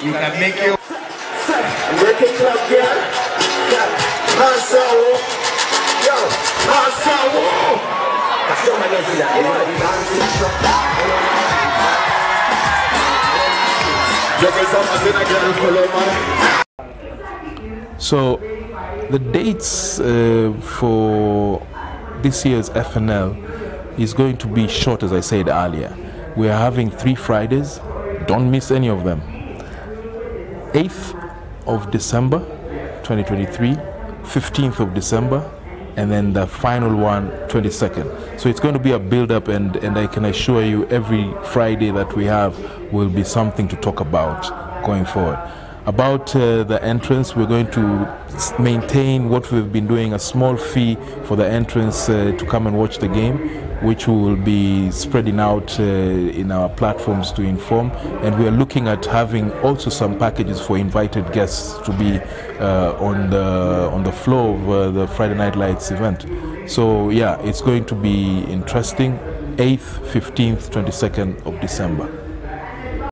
You can make your Working club, yeah. So, the dates uh, for this year's FNL is going to be short, as I said earlier. We are having three Fridays. Don't miss any of them. 8th of December 2023, 15th of December, and then the final one 22nd. So it's going to be a build up, and, and I can assure you every Friday that we have will be something to talk about going forward. About uh, the entrance, we're going to maintain what we've been doing a small fee for the entrance uh, to come and watch the game, which we will be spreading out uh, in our platforms to inform. And we are looking at having also some packages for invited guests to be uh, on the on the floor of uh, the Friday Night Lights event. So yeah, it's going to be interesting. 8th, 15th, 22nd of December.